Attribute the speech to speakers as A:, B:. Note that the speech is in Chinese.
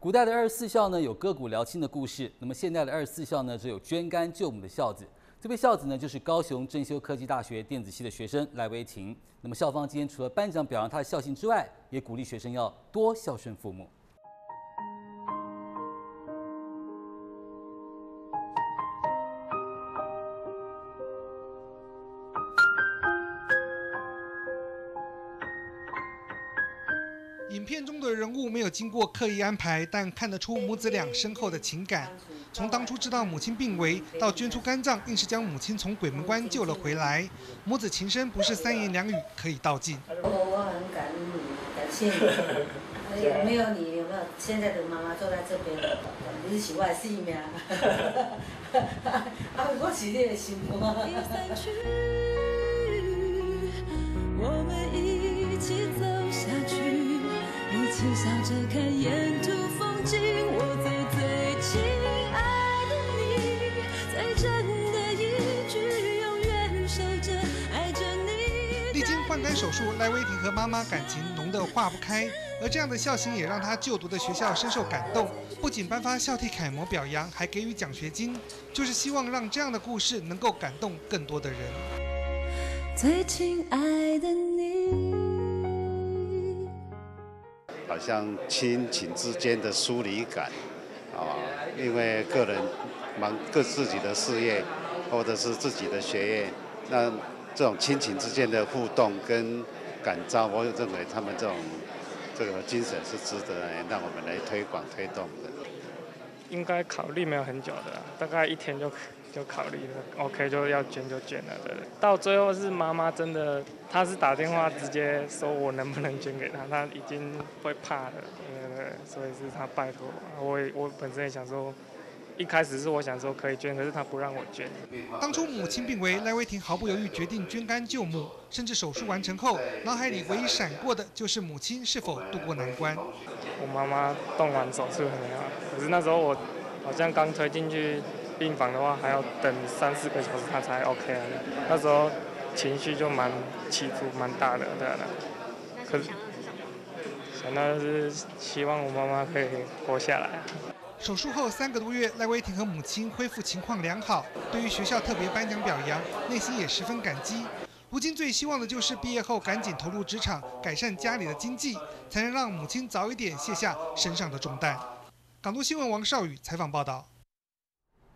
A: 古代的二十四孝呢，有割骨疗亲的故事；那么现代的二十四孝呢，只有捐肝救母的孝子。这位孝子呢，就是高雄正修科技大学电子系的学生赖威霆。那么校方今天除了颁奖表扬他的孝心之外，也鼓励学生要多孝顺父母。
B: 影片中的人物没有经过刻意安排，但看得出母子俩深厚的情感。从当初知道母亲病危，到捐出肝脏，硬是将母亲从鬼门关救了回来，母子情深不是三言两语可以道尽。
C: 我我很感恩你，感谢你，没有你有没有现在的妈妈坐在这边？你是我的性命，啊，我是你的幸福。一起笑着看沿途风景，我最最亲爱的你，最真的一句永远守着爱着你。
B: 历经换肝手术，赖威霆和妈妈感情浓得化不开，而这样的孝心也让他就读的学校深受感动，不仅颁发孝悌楷模表扬，还给予奖学金，就是希望让这样的故事能够感动更多的人。
C: 最亲爱的你。
D: 像亲情之间的疏离感，啊，因为个人忙各自己的事业，或者是自己的学业，那这种亲情之间的互动跟感召，我认为他们这种这个精神是值得让我们来推广推动的。
E: 应该考虑没有很久的，大概一天就可。就考虑了，OK，就要捐就捐了，对对。到最后是妈妈真的，她是打电话直接说我能不能捐给她，她已经会怕了，对对，所以是她拜托我。我本身也想说，一开始是我想说可以捐，可是她不让我捐。
B: 当初母亲病危，赖威婷毫不犹豫决定捐肝救母，甚至手术完成后，脑海里唯一闪过的就是母亲是否渡过难关。
E: 我妈妈动完手术很好，可是那时候我好像刚推进去。病房的话还要等三四个小时，他才 OK 啊。那时候情绪就蛮起伏蛮大的，对啊。可是想到是希望我妈妈可以活下来。
B: 手术后三个多月，赖威霆和母亲恢复情况良好。对于学校特别颁奖表扬，内心也十分感激。如今最希望的就是毕业后赶紧投入职场，改善家里的经济，才能让母亲早一点卸下身上的重担。港都新闻王少宇采访报道。